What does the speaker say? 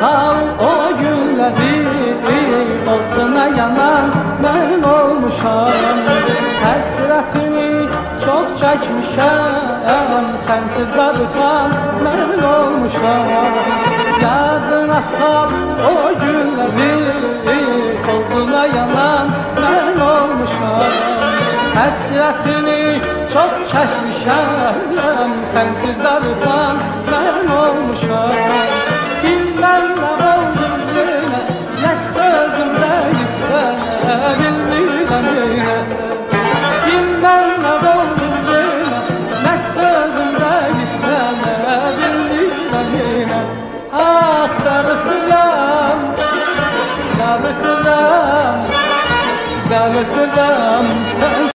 sal o günleri Oduna yanan ben olmuşam. Hesretini çok çekmişem Sensiz de bıkan ben olmuşam. Yadına sal o günleri Oduna yanan ben olmuşam. Hesretini çok çekmişem Sensiz de bıkan ben olmuşam. sevdam sen